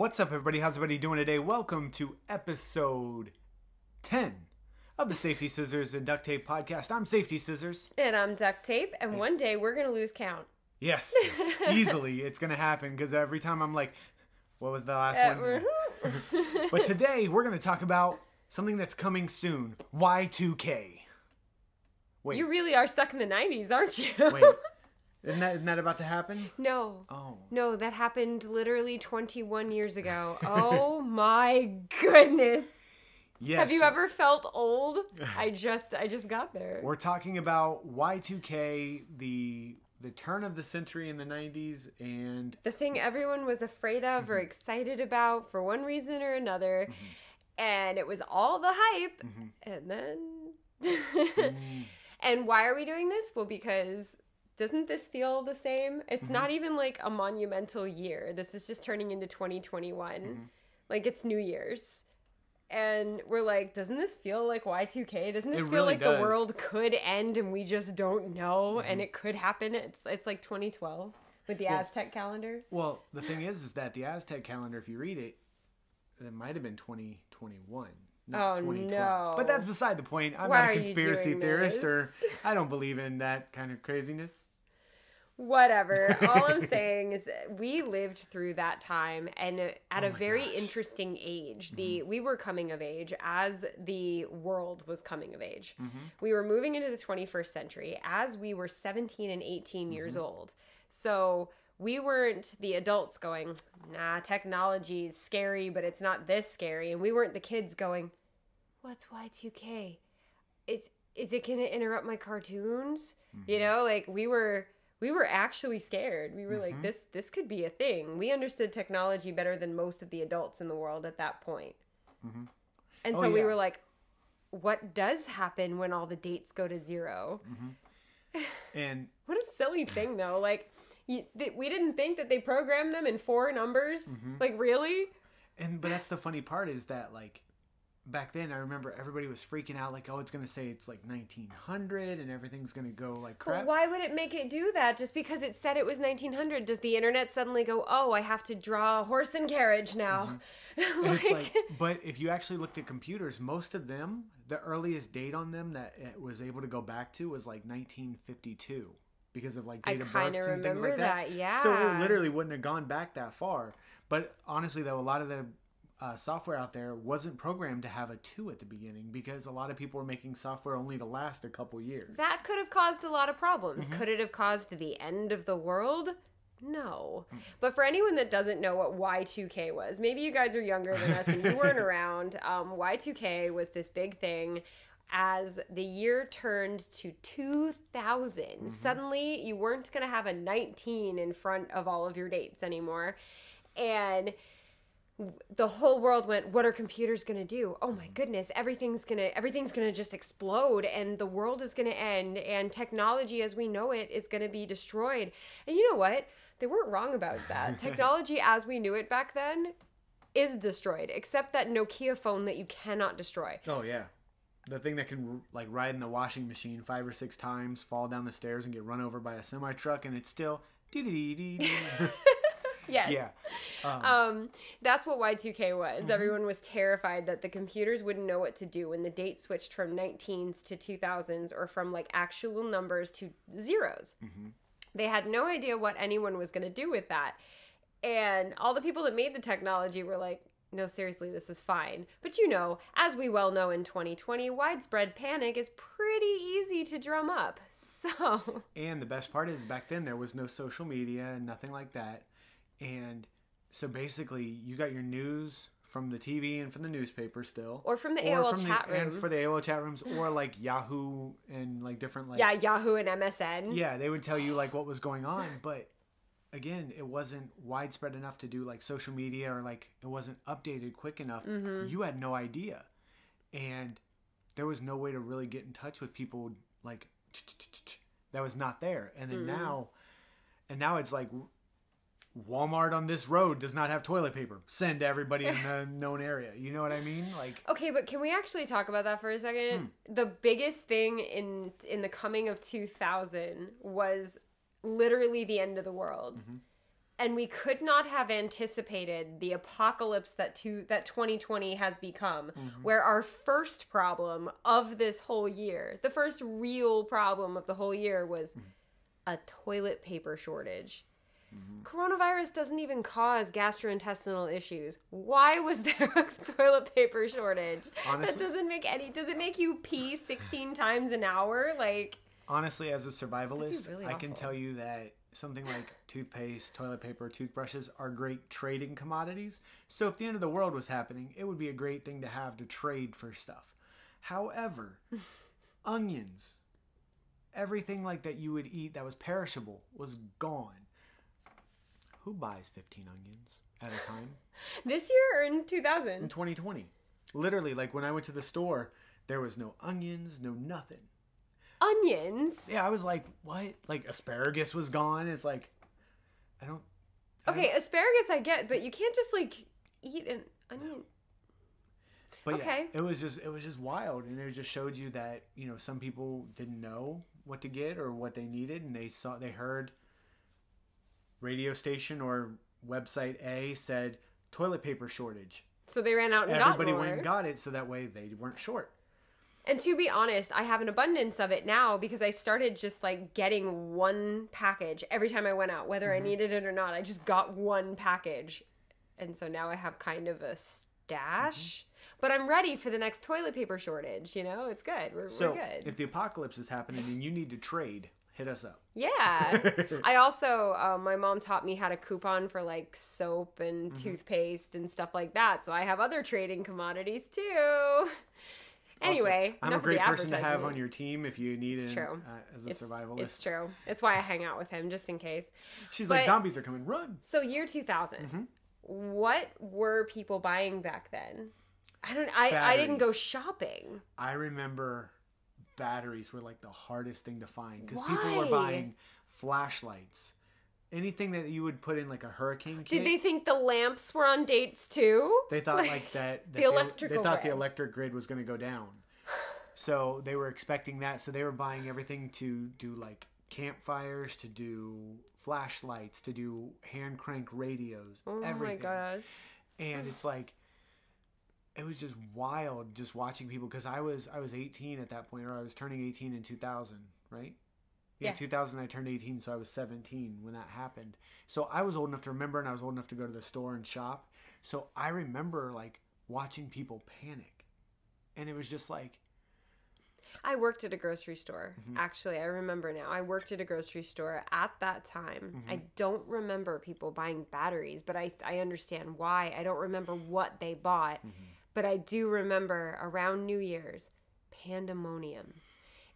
What's up, everybody? How's everybody doing today? Welcome to episode 10 of the Safety Scissors and Duct Tape podcast. I'm Safety Scissors. And I'm duct tape, and one day we're gonna lose count. Yes, easily it's going to happen because every time I'm like, what was the last Uh, one? But today we're going to talk about something that's coming soon Y2K. Wait, you really are stuck in the '90s, aren't you? wait. Isn't that, isn't that about to happen? no, Oh. no, that happened literally 21 years ago. Oh my goodness! Yes. Have you ever felt old? I just, I just got there. We're talking about Y2K, the the turn of the century in the 90s, and The thing everyone was afraid of or Mm-hmm. excited about for one reason or another, and it was all the hype, Mm-hmm. and then. and why are we doing this? Well, because doesn't this feel the same? It's Mm-hmm. not even like a monumental year. This is just turning into 2021. Mm-hmm. Like it's New Year's. And we're like, doesn't this feel like Y2K? Doesn't this It feel really like does. the world could end and we just don't know Mm-hmm. and it could happen? It's it's like 2012 with the Aztec calendar. well, the thing is, is that the Aztec calendar, if you read it, it might have been 2021. Not Oh, 2012. no. But that's beside the point. I'm Why not a conspiracy theorist, this? or I don't believe in that kind of craziness. Whatever. All I'm saying is we lived through that time and at a Oh my very gosh. Mm-hmm. interesting age. The we were coming of age as the world was coming of age. Mm-hmm. We were moving into the 21st century as we were 17 and 18 years Mm-hmm. old. So we weren't the adults going, nah, technology's scary, but it's not this scary. And we weren't the kids going, what's Y2K? Is is it gonna interrupt my cartoons? You Mm-hmm. know, like we were we were actually scared. We were Mm-hmm. like, this this could be a thing. We understood technology better than most of the adults in the world at that point. And Oh, so we yeah. were like, what does happen when all the dates go to zero? And What a silly thing, though. Like, you, th- we didn't think that they programmed them in four numbers. Mm-hmm. Like, really? and but that's the funny part is that like back then I remember everybody was freaking out like oh it's gonna say it's like 1900 and everything's gonna go like crap. But why would it make it do that? Just because it said it was 1900, does the internet suddenly go, "Oh, I have to draw a horse and carriage now"? Mm-hmm. And it's like, but if you actually looked at computers, most of them, the earliest date on them that it was able to go back to was like 1952 because of like I date births and things like that. that, So it literally wouldn't have gone back that far. But honestly, though, a lot of the uh, software out there wasn't programmed to have a two at the beginning because a lot of people were making software only to last a couple years. that could have caused a lot of problems. Mm-hmm. Could it have caused the end of the world? No. Mm. But for anyone that doesn't know what Y2K was, maybe you guys are younger than us and you weren't around. Um, Y2K was this big thing. As the year turned to 2000, Mm-hmm. suddenly you weren't going to have a 19 in front of all of your dates anymore. And the whole world went what are computers going to do? Oh my goodness everything's going to everything's going to just explode and the world is going to end and technology as we know it is going to be destroyed. And you know what? They weren't wrong about that. Technology as we knew it back then is destroyed except that nokia phone that you cannot destroy. Oh yeah, the thing that can like ride in the washing machine five or six times, fall down the stairs, and get run over by a semi truck, and it's still. yes yeah. Um, um, that's what Y2K was. Everyone was terrified that the computers wouldn't know what to do when the date switched from 19s to 2000s or from like actual numbers to zeros. They had no idea what anyone was going to do with that. And all the people that made the technology were like, no, seriously, this is fine. But you know, as we well know in 2020, widespread panic is pretty easy to drum up. So, And the best part is back then there was no social media and nothing like that. And so basically you got your news from the TV and from the newspaper still. or from the AOL chat room. And for the AOL chat rooms or like Yahoo and like different like yeah, Yahoo and MSN. Yeah, they would tell you like what was going on, but again, it wasn't widespread enough to do like social media or like it wasn't updated quick enough. Mm-hmm. You had no idea. And there was no way to really get in touch with people like that was not there. And then Mm-hmm. now and now it's like Walmart on this road does not have toilet paper. Send everybody in the known area. You know what I mean? Like Okay, but can we actually talk about that for a second? Hmm. The biggest thing in in the coming of 2000 was literally the end of the world. Mm-hmm. and we could not have anticipated the apocalypse that two, that 2020 has become mm-hmm. where our first problem of this whole year the first real problem of the whole year was hmm. a toilet paper shortage Mm-hmm. coronavirus doesn't even cause gastrointestinal issues why was there a toilet paper shortage Honestly- that doesn't make any does it make you pee 16 times an hour like Honestly, as a survivalist, really I can tell you that something like toothpaste, toilet paper, toothbrushes are great trading commodities. So if the end of the world was happening, it would be a great thing to have to trade for stuff. However, onions, everything like that you would eat that was perishable was gone. Who buys 15 onions at a time? this year or in 2000? in 2020. Literally, like when I went to the store, there was no onions, no nothing. onions Yeah, I was like, what? Like asparagus was gone. It's like, I don't. Okay, asparagus I get, but you can't just like eat an onion. But Okay. yeah, it was just it was just wild, and it just showed you that you know some people didn't know what to get or what they needed, and they saw they heard radio station or website A said toilet paper shortage. So they ran out and Everybody went and got it, so that way they weren't short. And to be honest, I have an abundance of it now because I started just like getting one package every time I went out, whether Mm-hmm. I needed it or not. I just got one package. And so now I have kind of a stash. But I'm ready for the next toilet paper shortage, you know? It's good. We're, So we're good. if the apocalypse is happening and you need to trade, hit us up. Yeah. I also, um, my mom taught me how to coupon for like soap and Mm-hmm. toothpaste and stuff like that. So I have other trading commodities too. Anyway, I'm a great person to have on your team if you need it uh, as a It's, survivalist. it's true. It's why I hang out with him, just in case. She's like, zombies are coming, run. So, year 2000, Mm-hmm. what were people buying back then? I don't. I, I didn't go shopping. I remember batteries were like the hardest thing to find because people were buying flashlights, anything that you would put in like a hurricane kit. Did they think the lamps were on dates too? They thought like that. that the they- electrical They thought the electric grid was going to go down, so they were expecting that. So they were buying everything to do like campfires, to do flashlights, to do hand crank radios, Oh everything. my god. and it's like it was just wild just watching people because i was i was 18 at that point or i was turning 18 in 2000 right yeah, Yeah. 2000 i turned 18 so i was 17 when that happened so i was old enough to remember and i was old enough to go to the store and shop so i remember like watching people panic and it was just like I worked at a grocery store. Mm-hmm. Actually, I remember now. I worked at a grocery store at that time. Mm-hmm. I don't remember people buying batteries, but I, I understand why. I don't remember what they bought, Mm-hmm. But I do remember around New Year's, pandemonium.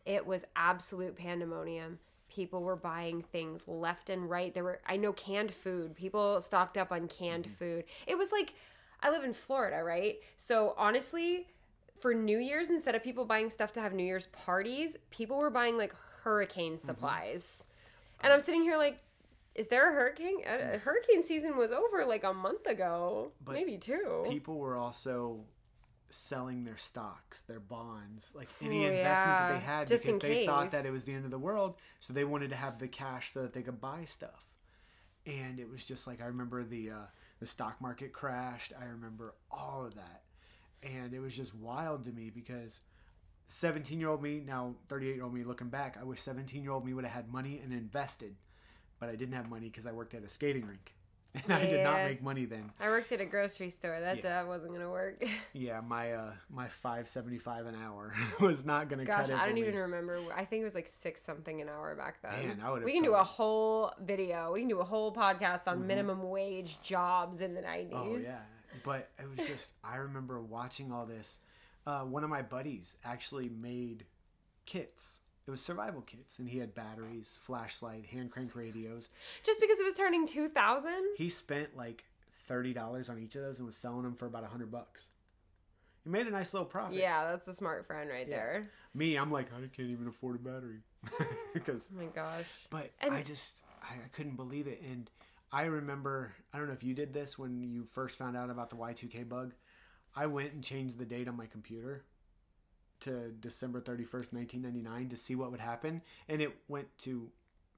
It was absolute pandemonium. People were buying things left and right. There were I know canned food. People stocked up on canned Mm-hmm. food. It was like I live in Florida, right? So honestly, for New Year's, instead of people buying stuff to have New Year's parties, people were buying like hurricane Mm-hmm. supplies. And I'm sitting here like, is there a hurricane? Uh, hurricane season was over like a month ago, But maybe two. people were also selling their stocks, their bonds, like any investment that they had Just because they thought that it was the end of the world. So they wanted to have the cash so that they could buy stuff. And it was just like I remember the uh, the stock market crashed. I remember all of that, and it was just wild to me because. 17 year old me, now 38 year old me looking back, I wish 17 year old me would have had money and invested. But I didn't have money because I worked at a skating rink. And I did not make money then. I worked at a grocery store. That Yeah. uh, wasn't gonna work. Yeah, my uh my five seventy five an hour was not gonna Gosh, cut it. I don't even me. remember. I think it was like six something an hour back then. Man, I would've we can do a whole video. We can do a whole podcast on minimum wage jobs in the nineties. Oh yeah, but it was just I remember watching all this. Uh, one of my buddies actually made kits. It was survival kits, and he had batteries, flashlight, hand crank radios. Just because it was turning two thousand. He spent like thirty dollars on each of those and was selling them for about a hundred bucks. He made a nice little profit. Yeah, that's a smart friend right Yeah. there. Me, I'm like I can't even afford a battery because Oh my gosh. But And- I just I, I couldn't believe it, and I remember I don't know if you did this when you first found out about the Y2K bug. I went and changed the date on my computer to December thirty first, nineteen ninety nine, to see what would happen, and it went to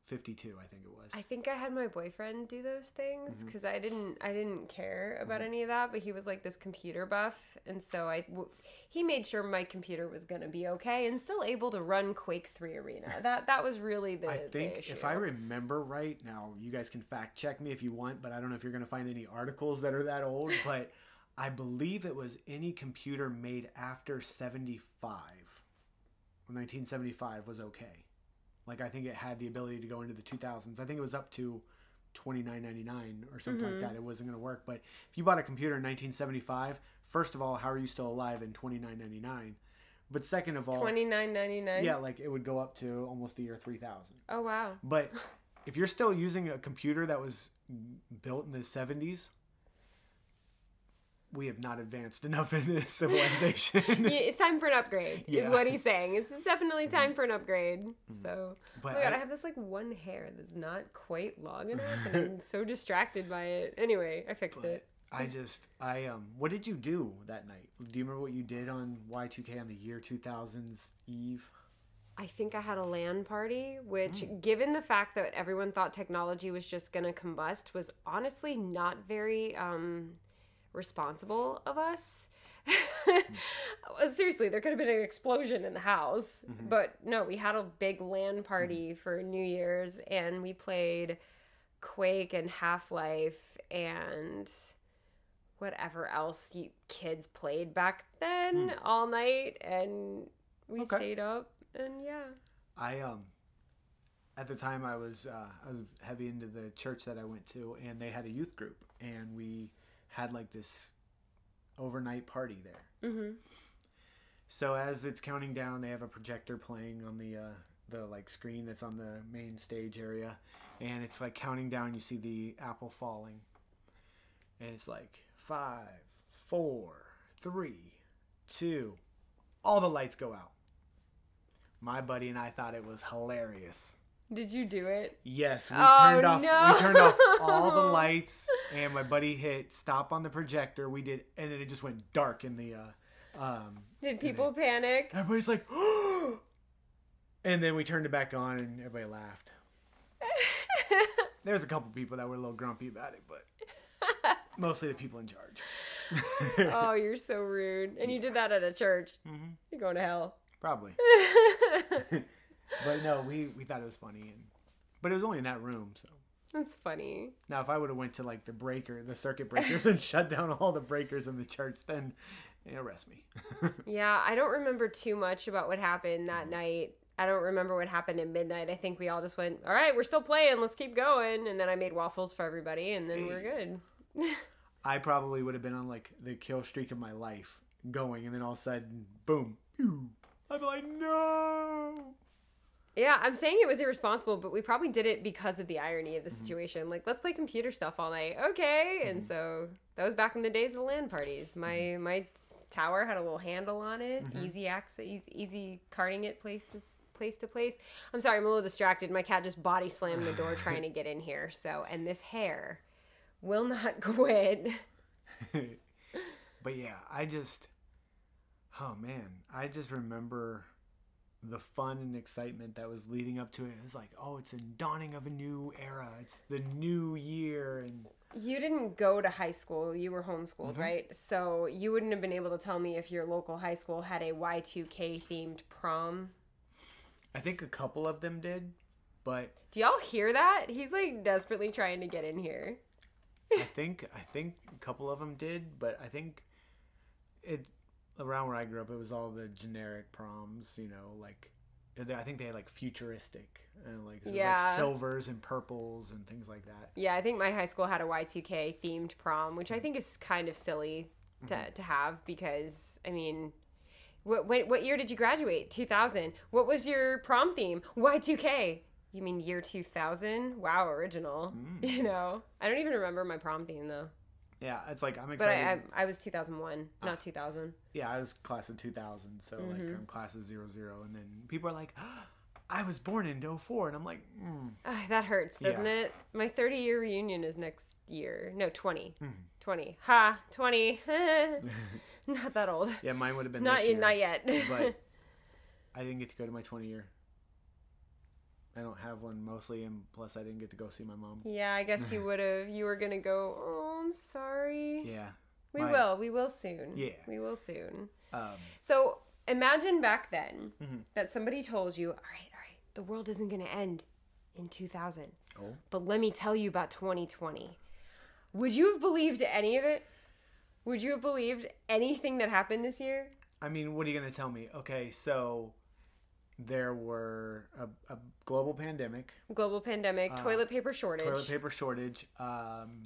52, I think it was. I think I had my boyfriend do those things Mm-hmm. because I didn't I didn't care about any of that, but he was like this computer buff, and so I w- he made sure my computer was gonna be okay and still able to run Quake Three Arena. That that was really the, I the think issue. if I remember right, now you guys can fact check me if you want, but I don't know if you're going to find any articles that are that old, but I believe it was any computer made after 75. 1975 was okay. Like I think it had the ability to go into the 2000s. I think it was up to 29.99 or something Mm-hmm. like that. It wasn't going to work, but if you bought a computer in 1975, first of all, how are you still alive in 29.99? But second of all, twenty nine ninety nine. yeah, like it would go up to almost the year 3000. Oh wow. But if you're still using a computer that was built in the 70s, we have not advanced enough in this civilization. Yeah, it's time for an upgrade. Is Yeah. Mm-hmm. what he's saying. It's definitely time for an upgrade. So, But oh my god, I- I have this like one hair that's not quite long enough, and I'm so distracted by it. Anyway, I fixed it. I just, I, um, what did you do that night? Do you remember what you did on Y2K on the year 2000's Eve? I think I had a LAN party, which, Hmm. given the fact that everyone thought technology was just going to combust, was honestly not very um, responsible of us. Seriously, there could have been an explosion in the house. Mm-hmm. But no, we had a big LAN party for New Year's and we played Quake and Half Life and whatever else you kids played back then all night. And we. Okay. stayed up and yeah. I, um, at the time I was, uh, I was heavy into the church that I went to and they had a youth group and we had like this overnight party there. Mm-hmm. So as it's counting down, they have a projector playing on the uh, the like screen that's on the main stage area, and it's like counting down. You see the apple falling, and it's like five, four, three, two. All the lights go out. My buddy and I thought it was hilarious. Did you do it? Yes, we Oh, turned off. no. We turned off all the lights, and my buddy hit stop on the projector. We did, and then it just went dark in the. Uh, um, Did people panic? Everybody's like, and then we turned it back on, and everybody laughed. There's a couple people that were a little grumpy about it, but mostly the people in charge. oh, you're so rude. And you did that at a church. Mhm. You're going to hell. Probably, but no, we we thought it was funny, and but it was only in that room. So That's funny. now, if I would have went to like the breaker, the circuit breakers, and shut down all the breakers in the church, then arrest me. Yeah, I don't remember too much about what happened that night. I don't remember what happened at midnight. I think we all just went, all right, we're still playing. Let's keep going. And then I made waffles for everybody, and then we're good. I probably would have been on like the kill streak of my life going, and then all of a sudden, boom. I'd be like, no. Yeah, I'm saying it was irresponsible, but we probably did it because of the irony of the mm-hmm. situation. Like, let's play computer stuff all night, okay? And mm-hmm. so that was back in the days of the LAN parties. My mm-hmm. my tower had a little handle on it, easy access, easy, easy carting it places place to place. I'm sorry, I'm a little distracted. My cat just body slammed the door trying to get in here. So, and this hair will not quit. but yeah, I just, oh man, I just remember the fun and excitement that was leading up to it. It was like, oh, it's a dawning of a new era. It's the new year, and You didn't go to high school, you were homeschooled, mm-hmm. right? So you wouldn't have been able to tell me if your local high school had a Y2K themed prom. I think a couple of them did, but Do y'all hear that? He's like desperately trying to get in here. I think I think a couple of them did, but I think it around where I grew up, it was all the generic proms. You know, like I think they had like futuristic and like, so Yeah. like silvers and purples and things like that. Yeah, I think my high school had a Y2K themed prom, which I mm-hmm. think is kind of silly to, mm-hmm. to have because, I mean, what, what, what year did you graduate? 2000. What was your prom theme? Y2K. You mean year 2000? Wow, original. Mm. You know, I don't even remember my prom theme though. Yeah, it's like I'm But excited. I, I, I was 2001, not 2000. yeah, I was class of 2000, so like Mm-hmm. I'm class of zero zero, and then people are like, I was born in 04, and I'm like, mm. Ah, that hurts, doesn't it? My 30 year reunion is next year. No, 20. Hmm. 20. Ha, 20. not that old. yeah, mine would have been Not this yet, year, not yet. but I didn't get to go to my 20 year. I don't have one mostly, and plus I didn't get to go see my mom. Yeah, I guess you would have. You were gonna go. Oh, I'm sorry. Yeah. we my- will. We will soon. Yeah. We will soon. Um, So imagine back then Mhm. that somebody told you, all right, all right, the world isn't going to end in 2000, oh. but let me tell you about 2020. Would you have believed any of it? Would you have believed anything that happened this year? I mean, what are you going to tell me? Okay, so there were a, a global pandemic, Global pandemic, toilet paper shortage. Uh, toilet paper shortage. Um,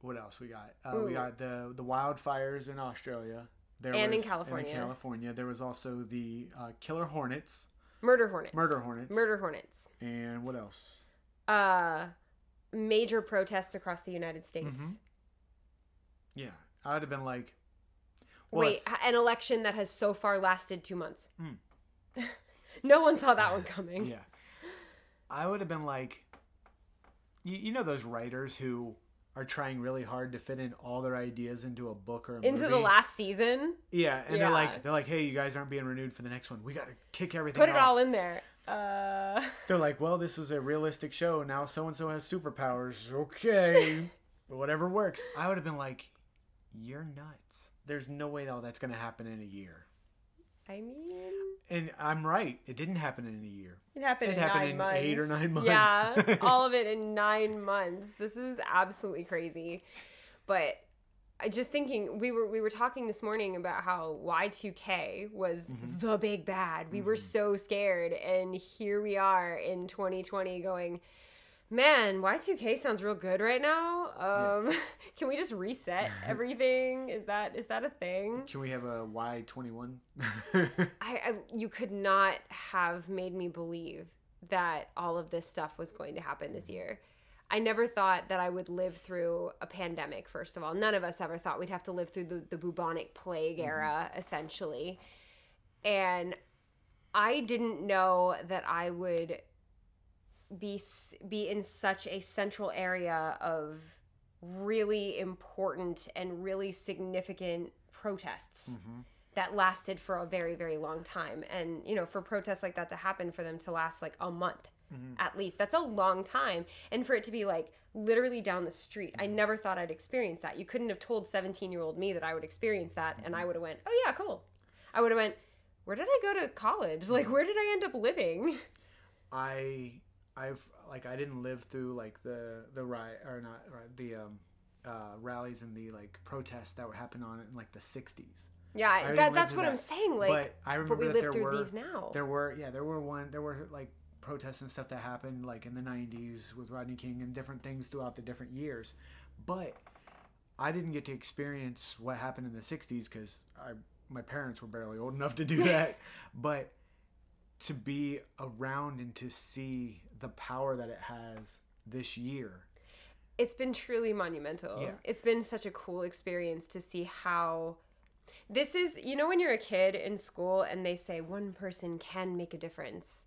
what else we got? Uh, we got the the wildfires in Australia. There And in was, California. in California, there was also the uh, killer hornets. Murder hornets. Murder hornets. Murder hornets. And what else? Uh, major protests across the United States. Mhm. Yeah, I would have been like, well, Wait, an election that has so far lasted two months. Hmm. no one saw that one coming. yeah, I would have been like, you, you know those writers who are trying really hard to fit in all their ideas into a book or a Into the last season, Yeah, and Yeah. they're like, they're like, hey, you guys aren't being renewed for the next one. We got to kick everything. put it off." all in there. Uh, They're like, well, this was a realistic show. Now so and so has superpowers. Okay, whatever works. I would have been like, you're nuts. There's no way all that's gonna happen in a year. I mean, And I'm right. It didn't happen in a year. it happened It in happened in months. eight or nine months. Yeah, all of it in nine months. This is absolutely crazy. But I just thinking we were we were talking this morning about how Y2K was Mm-hmm. the big bad. We were so scared and here we are in 2020 going Man, Y2K sounds real good right now. Um, can we just reset uh-huh. everything? Is that is that a thing? Can we have a Y21? I, I you could not have made me believe that all of this stuff was going to happen this mm-hmm. year. I never thought that I would live through a pandemic, first of all. None of us ever thought we'd have to live through the, the bubonic plague mm-hmm. era, essentially. And I didn't know that I would be be in such a central area of really important and really significant protests mm-hmm. that lasted for a very very long time. And you know for protests like that to happen for them to last like a month mm-hmm. at least that's a long time. And for it to be like literally down the street i mm-hmm. never thought i'd experience that. You couldn't have told 17 year old me that i would experience that and i would have went oh yeah cool. I would have went where did i go to college? Like where did i end up living? I I've like I didn't live through like the the riot or not right, the um uh rallies and the like protests that were happening on it in like the 60s. yeah that, that's what i'm saying like but I remember but we that live through were these now there were yeah there were one there were like protests and stuff that happened like in the 90s with Rodney King and different things throughout the different years. But I didn't get to experience what happened in the 60s cuz I my parents were barely old enough to do that. but to be around and to see the power that it has this year. it's been truly monumental. Yeah. It's been such a cool experience to see how this is, you know, when you're a kid in school and they say one person can make a difference.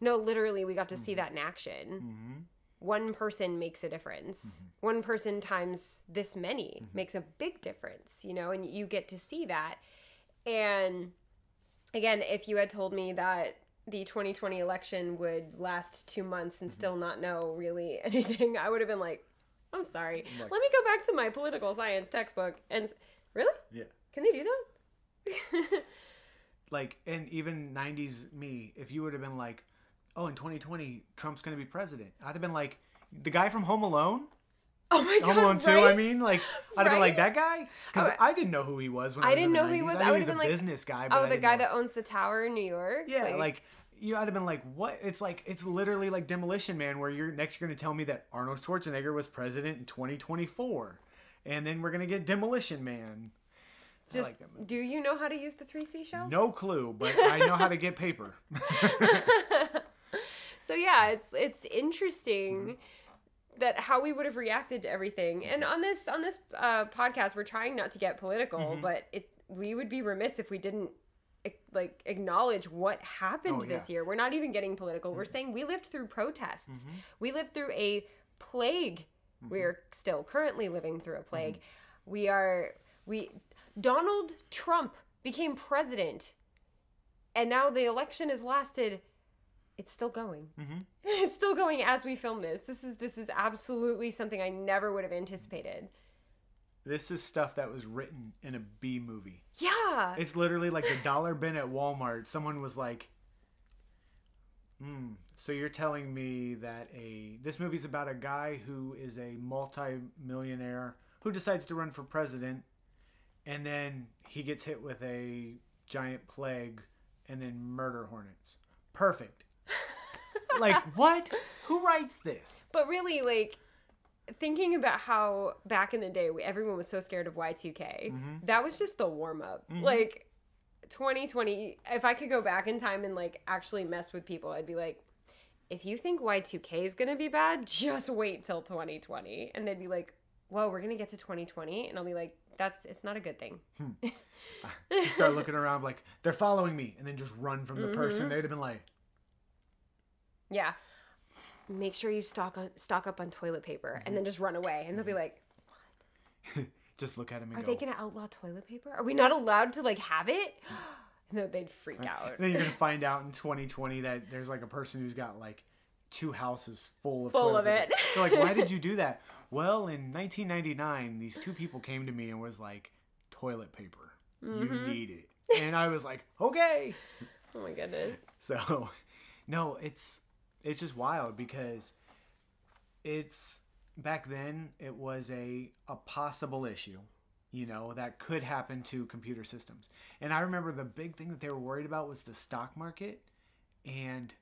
No, literally, we got to see that in action. Mm-hmm. One person makes a difference. One person times this many makes a big difference, you know, and you get to see that. And again, if you had told me that the 2020 election would last two months and still not know really anything, I would have been like, I'm sorry. Like- Let me go back to my political science textbook. And really? Yeah. Can they do that? Like and even 90s me, if you would have been like, "Oh, in 2020 Trump's going to be president." I'd have been like, "The guy from Home Alone?" oh my god. Home Alone 2, I right? mean, like I'd have been like that guy cuz Oh, I didn't know who he was when I, I was didn't know who he was. I, I would have a been like, business guy, Oh, the guy know- that owns the tower in New York? Yeah, like you I'd have been like, "What?" It's like it's literally like Demolition Man where you're next you're going to tell me that Arnold Schwarzenegger was president in 2024. And then we're going to get Demolition Man. Just like do you know how to use the three seashells? No clue, but I know how to get paper. so yeah, it's it's interesting Mm-hmm. That how we would have reacted to everything. And on this on this uh, podcast, we're trying not to get political, Mm-hmm. but it we would be remiss if we didn't like acknowledge what happened Oh, this yeah. Mm-hmm. year. We're not even getting political. We're saying we lived through protests. We lived through a plague. Mm-hmm. We're still currently living through a plague. We are we Donald Trump became president and now the election has lasted it's still going. It's still going as we film this. This is this is absolutely something I never would have anticipated. This is stuff that was written in a B movie. Yeah. It's literally like the dollar bin at Walmart. Someone was like, "Hmm, so you're telling me that a this movie's about a guy who is a multi-millionaire who decides to run for president, and then he gets hit with a giant plague and then murder hornets. Perfect. Like what? Who writes this? But really, like thinking about how back in the day we, everyone was so scared of Y2K, mm-hmm. that was just the warm up. Mm-hmm. Like 2020, if I could go back in time and like actually mess with people, I'd be like, if you think Y2K is gonna be bad, just wait till 2020. And they'd be like, whoa, we're gonna get to 2020. And I'll be like, that's, it's not a good thing. Hmm. You start looking around like they're following me, and then just run from the Mm-hmm. person. They'd have been like, Yeah. Make sure you stock on, stock up on toilet paper and then just run away. And they'll be like, "What?" just look at him and Are go. they gonna outlaw toilet paper? Are we not allowed to like have it? And then they'd freak out. And then you're gonna find out in 2020 that there's like a person who's got like two houses full of Full toilet of paper. it. They're like, why did you do that? Well, in 1999, these two people came to me and was like, toilet paper, Mm-hmm. you need it, and I was like, okay. Oh my goodness. So, no, it's it's just wild because it's back then it was a a possible issue, you know, that could happen to computer systems. And I remember the big thing that they were worried about was the stock market and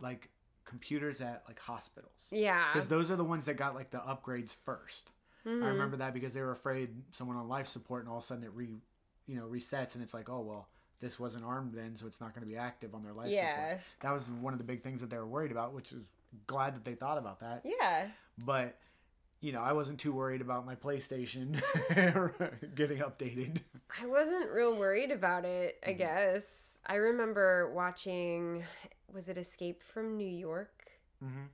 like computers at like hospitals. Yeah. Because those are the ones that got like the upgrades 1st I mm-hmm. remember that because they were afraid someone on life support and all of a sudden it re you know resets and it's like, oh well, this wasn't armed then, so it's not going to be active on their life Yeah. support. That was one of the big things that they were worried about, which is glad that they thought about that. Yeah. But you know, I wasn't too worried about my PlayStation getting updated. I wasn't real worried about it, I guess. I remember watching was it Escape from New York? Mhm.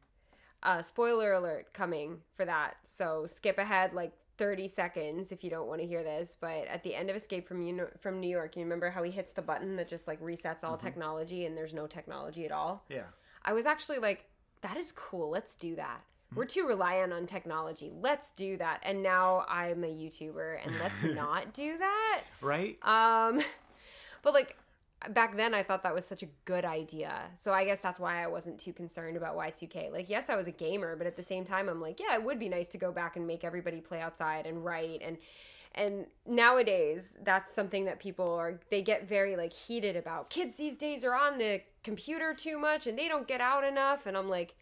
Uh spoiler alert coming for that. So skip ahead like 30 seconds if you don't want to hear this, but at the end of Escape from Uni- from New York, you remember how he hits the button that just like resets all technology and there's no technology at all? Yeah. I was actually like, that is cool. Let's do that. We're too reliant on technology. Let's do that. And now I'm a YouTuber and let's not do that. Right? Um but like back then I thought that was such a good idea. So I guess that's why I wasn't too concerned about Y2K. Like yes, I was a gamer, but at the same time I'm like, yeah, it would be nice to go back and make everybody play outside and write and and nowadays that's something that people are they get very like heated about. Kids these days are on the computer too much and they don't get out enough and I'm like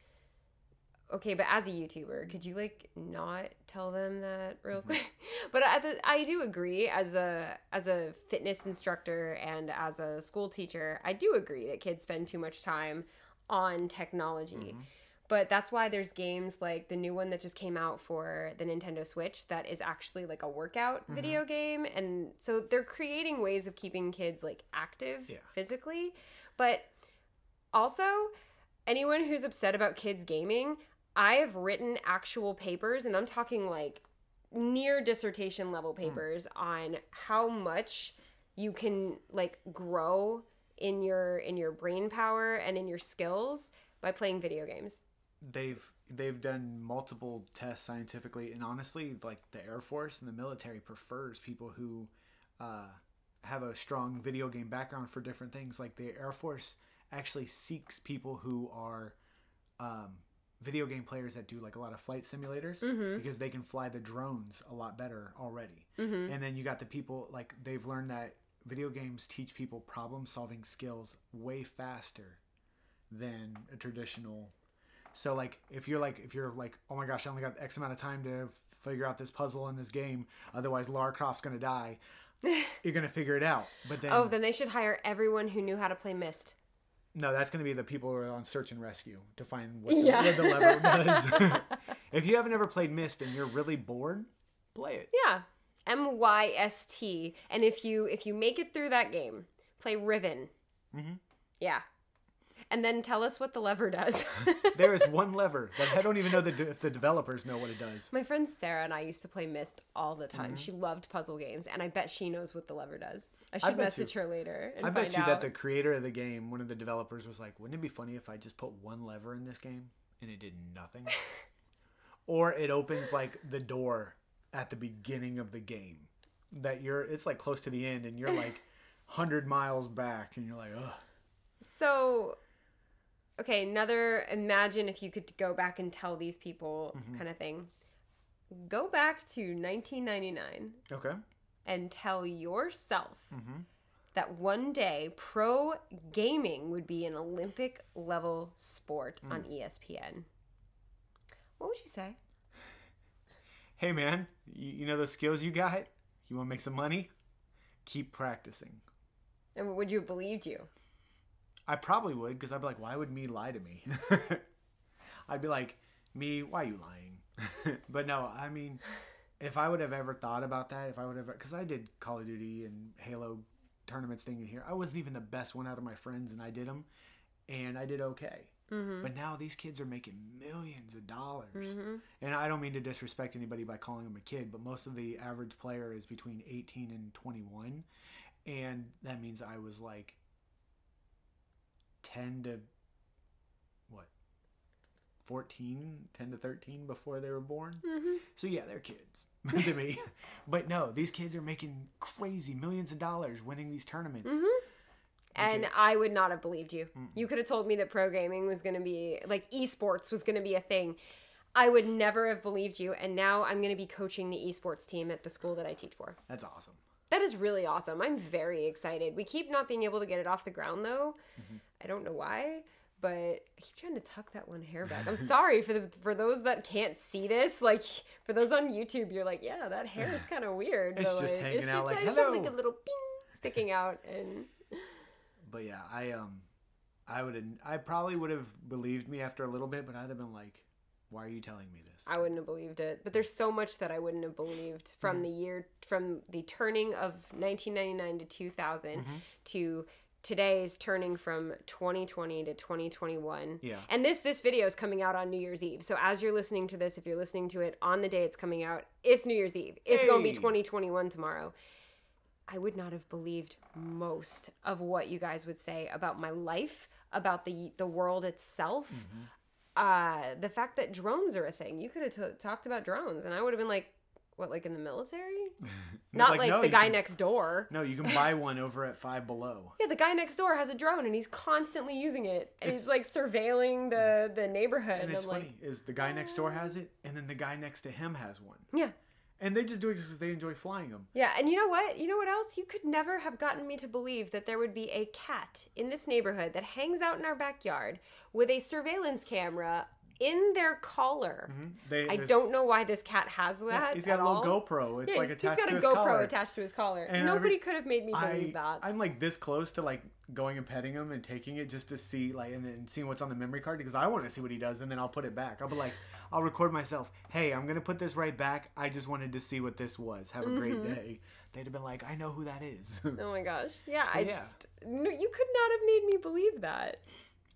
okay, but as a YouTuber, could you like not tell them that real mm-hmm. quick? but I, the, I do agree as a as a fitness instructor and as a school teacher, I do agree that kids spend too much time on technology. Mm-hmm. But that's why there's games like the new one that just came out for the Nintendo Switch that is actually like a workout mm-hmm. video game. And so they're creating ways of keeping kids like active Yeah. physically. But also, anyone who's upset about kids gaming, I have written actual papers, and I'm talking like near dissertation level papers on how much you can like grow in your in your brain power and in your skills by playing video games. they've they've done multiple tests scientifically and honestly like the air force and the military prefers people who uh, have a strong video game background for different things like the air force actually seeks people who are um, video game players that do like a lot of flight simulators mm-hmm. because they can fly the drones a lot better already. Mm-hmm. And then you got the people like they've learned that video games teach people problem solving skills way faster than a traditional so like if you're like if you're like oh my gosh I only got X amount of time to figure out this puzzle in this game otherwise Lara Croft's gonna die you're gonna figure it out. But oh, then Oh, then they should hire everyone who knew how to play Myst. No that's gonna be the people who are on search and rescue to find what the, Yeah. what the lever does if you haven't ever played Myst and you're really bored play it Yeah. M Y S T. And if you if you make it through that game, play Riven. Mhm. Yeah. And then tell us what the lever does. There is one lever that I don't even know the, de- if the developers know what it does. My friend Sarah and I used to play Myst all the time. Mm-hmm. She loved puzzle games, and I bet she knows what the lever does. I I should bet message her later and I bet you out. that the creator of the game, one of the developers, was like, "Wouldn't it be funny if I just put one lever in this game and it did nothing?" or it opens like the door at the beginning of the game that you're it's like close to the end and you're like 100 miles back and you're like, "Ugh." So, okay, another imagine if you could go back and tell these people Mm-hmm. kind of thing. Go back to 1999 Okay. and tell yourself Mm-hmm. that one day pro gaming would be an Olympic level sport on Mm. E ESPN. What would you say? Hey man, you, you know those skills you got? You want to make some money? Keep practicing. And would you have believed you? I probably would because I'd be like, why would me lie to me? I'd be like, me, why are you lying? but no, I mean, if I would have ever thought about that, if I would have, because I did Call of Duty and Halo tournaments thing in here, I wasn't even the best one out of my friends, and I did them, and I did okay. Mm-hmm. But now these kids are making millions of dollars. Mm-hmm. And I don't mean to disrespect anybody by calling them a kid, but most of the average player is between 18 and 21. And that means I was like 10 to what? 14, 10 to 13 before they were born. Mm-hmm. So yeah, they're kids to me. But no, these kids are making crazy millions of dollars winning these tournaments. Mm-hmm. And I would not have believed you. You could have told me that pro gaming was going to be like esports was going to be a thing. I would never have believed you. And now I'm going to be coaching the esports team at the school that I teach for. That's awesome. That is really awesome. I'm very excited. We keep not being able to get it off the ground though. I don't know why, but I keep trying to tuck that one hair back. I'm sorry for the for those that can't see this. Like for those on YouTube, you're like, yeah, that hair is kind of weird. It's but, just like, hanging it's out just, like, just like a little ping sticking out, and But yeah, I um I would I probably would have believed me after a little bit, but I'd have been like, why are you telling me this? I wouldn't have believed it. But there's so much that I wouldn't have believed from the year from the turning of 1999 to 2000 to today's turning from 2020 to 2021. Yeah. And this this video is coming out on New Year's Eve. So as you're listening to this, if you're listening to it on the day it's coming out, it's New Year's Eve. It's going to be 2021 tomorrow. I would not have believed most of what you guys would say about my life, about the the world itself. Mm-hmm. Uh, the fact that drones are a thing. You could have t- talked about drones, and I would have been like, "What, like in the military? Not like, no, the guy can- next door." No, you can buy one over at Five Below. Yeah, the guy next door has a drone, and he's constantly using it, and It's- he's like surveilling the the neighborhood. And it's I'm like, funny is the guy next door has it, and then the guy next to him has one, yeah. And they just do it because they enjoy flying them. Yeah, and you know what? You know what else? You could never have gotten me to believe that there would be a cat in this neighborhood that hangs out in our backyard with a surveillance camera in their collar. Mm-hmm. They, I don't know why this cat has that. He's got a little all. GoPro. It's Yeah, like attached he's got a GoPro collar. attached to his collar. And Nobody every- could have made me believe I, that. I'm like this close to like going and petting him and taking it just to see like and then seeing what's on the memory card because I want to see what he does and then I'll put it back. I'll be like, I'll record myself. Hey, I'm gonna put this right back. I just wanted to see what this was. Have a great Mm-hmm. day. They'd have been like, I know who that is. oh my gosh. Yeah, I yeah. just no, you could not have made me believe that.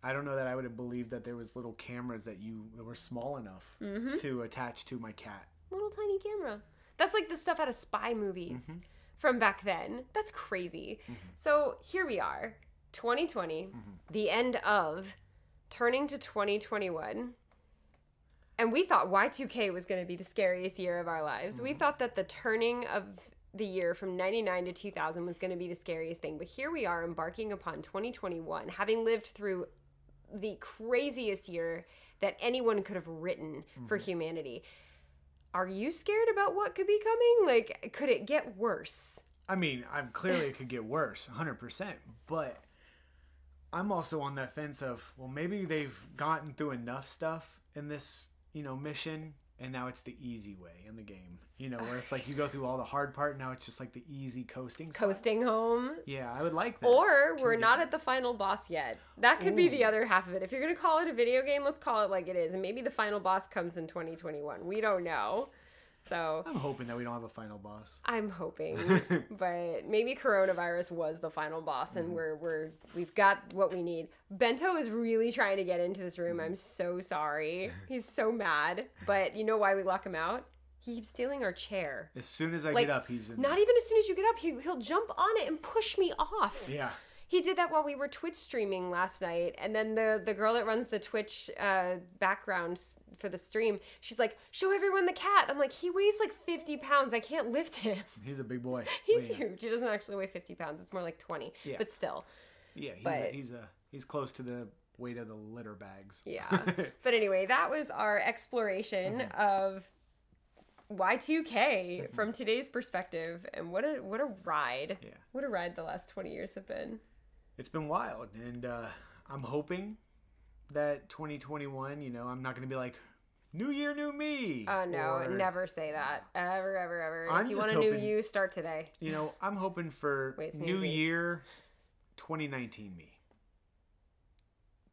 I don't know that I would have believed that there was little cameras that you that were small enough Mm-hmm. to attach to my cat. Little tiny camera. That's like the stuff out of spy movies Mm-hmm. From back then. That's crazy. So here we are, 2020, Mm-hmm. the end of turning to 2021. And we thought Y2K was going to be the scariest year of our lives. Mm-hmm. We thought that the turning of the year from 99 to 2000 was going to be the scariest thing. But here we are embarking upon 2021, having lived through the craziest year that anyone could have written for Mm-hmm. humanity. Are you scared about what could be coming? Like, could it get worse? I mean, I'm clearly it could get worse, 100%, but I'm also on that fence of, well, maybe they've gotten through enough stuff in this, you know, mission and now it's the easy way in the game. You know, where it's like you go through all the hard part, now it's just like the easy coasting. Coasting home? Yeah, I would like that. Or Can we're not at the final boss yet. That could be the other half of it. If you're going to call it a video game, let's call it like it is. And maybe the final boss comes in 2021. We don't know. So I'm hoping that we don't have a final boss. I'm hoping, but maybe coronavirus was the final boss, and mm-hmm. we're we're we've got what we need. Bento is really trying to get into this room. Mm-hmm. I'm so sorry. He's so mad, but you know why we lock him out? He keeps stealing our chair. As soon as I Like, get up, he's in. Not even as soon as you get up, he he'll jump on it and push me off. yeah. He did that while we were Twitch streaming last night, and then the the girl that runs the Twitch uh, background for the stream, she's like, "Show everyone the cat." I'm like, "He weighs like 50 pounds. I can't lift him. He's a big boy. He's yeah. huge. He doesn't actually weigh 50 pounds. It's more like 20, Yeah. but still, Yeah, he's But- a, he's a he's close to the weight of the litter bags. yeah." but anyway, that was our exploration Mm-hmm. of Y2K from today's perspective, and what a what a ride! Yeah. What a ride the last 20 years have been. It's been wild, and uh, I'm hoping that 2021. You know, I'm not gonna be like, New Year, new me. Oh no, or, never say that. Ever, ever, ever. I'm if you want a new you, start today. You know, I'm hoping for Wait, New. Year, 2019 me.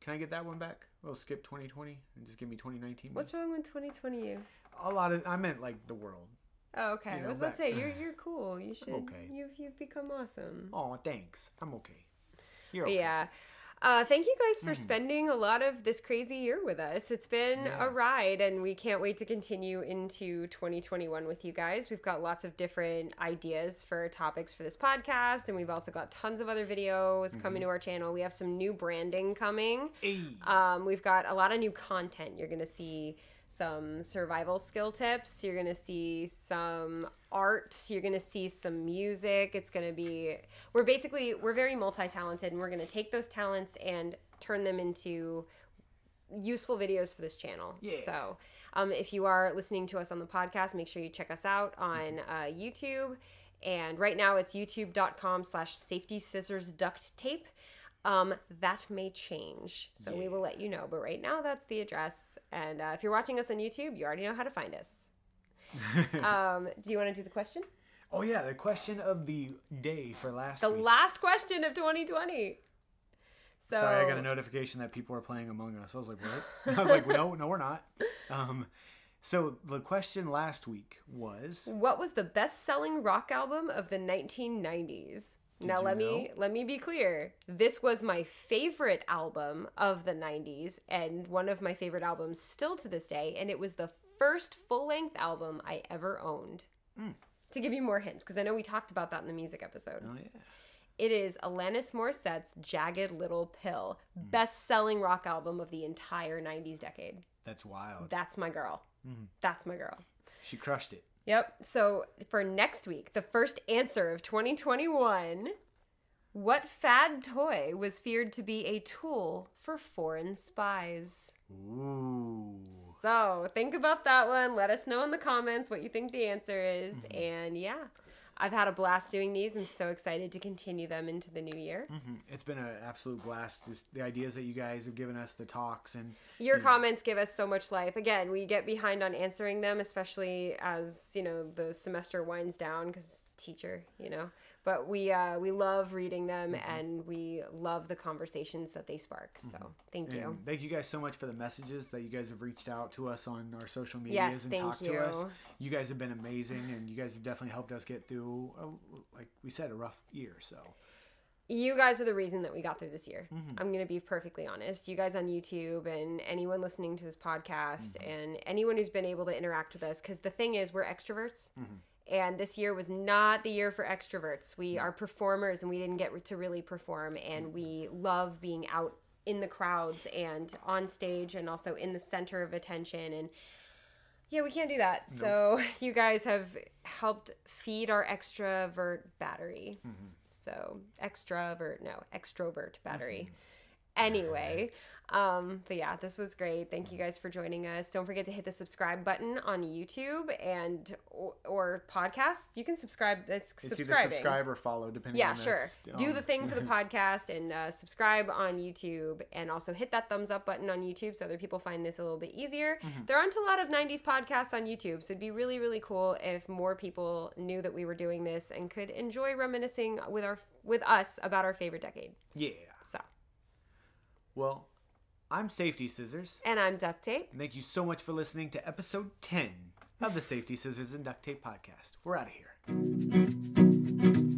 Can I get that one back? We'll skip 2020 and just give me 2019. me? What's wrong with 2020 you? a lot of? I meant like the world. Oh, okay. You I was about back- to say you're you're cool. You should. okay. You've you've become awesome. Oh, thanks. I'm okay. Okay. yeah. Uh, thank you guys for spending a lot of this crazy year with us. It's been Yeah. a ride, and we can't wait to continue into 2021 with you guys. We've got lots of different ideas for topics for this podcast, and we've also got tons of other videos coming to our channel. We have some new branding coming. Hey. Um, we've got a lot of new content. You're going to see some survival skill tips. You're going to see some art. You're going to see some music. It's going to be, we're basically, we're very multi talented and we're going to take those talents and turn them into useful videos for this channel. Yeah. So, um, if you are listening to us on the podcast, make sure you check us out on uh, YouTube. And right now it's youtube.com slash safety scissors duct tape. Um, that may change. So we will let you know. But right now that's the address. And uh, if you're watching us on YouTube, you already know how to find us. um, do you want to do the question? oh yeah, the question of the day for last The week. last question of 2020. So, Sorry, I got a notification that people are playing Among Us. I was like, what? I was like, no, no, we're not. Um, so the question last week was, What was the best-selling rock album of the 1990s? Now let me let me be clear. This was my favorite album of the 90s and one of my favorite albums still to this day and it was the first full-length album I ever owned. Hmm. To give you more hints because I know we talked about that in the music episode. oh yeah, It is Alanis Morissette's Jagged Little Pill, Hmm. best-selling rock album of the entire 90s decade. that's wild. That's my girl. Hmm. That's my girl. She crushed it. Yep. So for next week, the first answer of 2021 What fad toy was feared to be a tool for foreign spies? Ooh. So think about that one. Let us know in the comments what you think the answer is. Mm-hmm. And yeah, I've had a blast doing these. I'm so excited to continue them into the new year. Mhm. It's been an absolute blast. Just the ideas that you guys have given us, the talks, and Your comments give us so much life. Again, we get behind on answering them, especially as you know the semester winds down because teacher, you know. But we uh, we love reading them mm-hmm. and we love the conversations that they spark. So mm-hmm. thank you. And thank you guys so much for the messages that you guys have reached out to us on our social medias Yes, and thank talked to us. you. You guys have been amazing, and you guys have definitely helped us get through, uh, like we said, a rough year. So You guys are the reason that we got through this year. Mm-hmm. I'm going to be perfectly honest. You guys on YouTube and anyone listening to this podcast and anyone who's been able to interact with us because the thing is we're extroverts. And this year was not the year for extroverts. We are performers and we didn't get to really perform. And we love being out in the crowds and on stage and also in the center of attention. And yeah, we can't do that. So you guys have helped feed our extrovert battery. Mm-hmm. So extrovert, no, extrovert battery. Anyway, um, but yeah, this was great. Thank you guys for joining us. Don't forget to hit the subscribe button on YouTube and or, or podcasts. You can subscribe. That's it's either subscribing. subscribe or follow, depending. Yeah, sure. Do um, the thing for the podcast and uh, subscribe on YouTube and also hit that thumbs up button on YouTube so other people find this a little bit easier. Mm-hmm. There aren't a lot of 90s podcasts on YouTube, so it'd be really, really cool if more people knew that we were doing this and could enjoy reminiscing with our with us about our favorite decade. Yeah. So, Well, I'm Safety Scissors. and I'm Duct Tape. And thank you so much for listening to episode 10 of the Safety Scissors and Duct Tape podcast. We're out of here.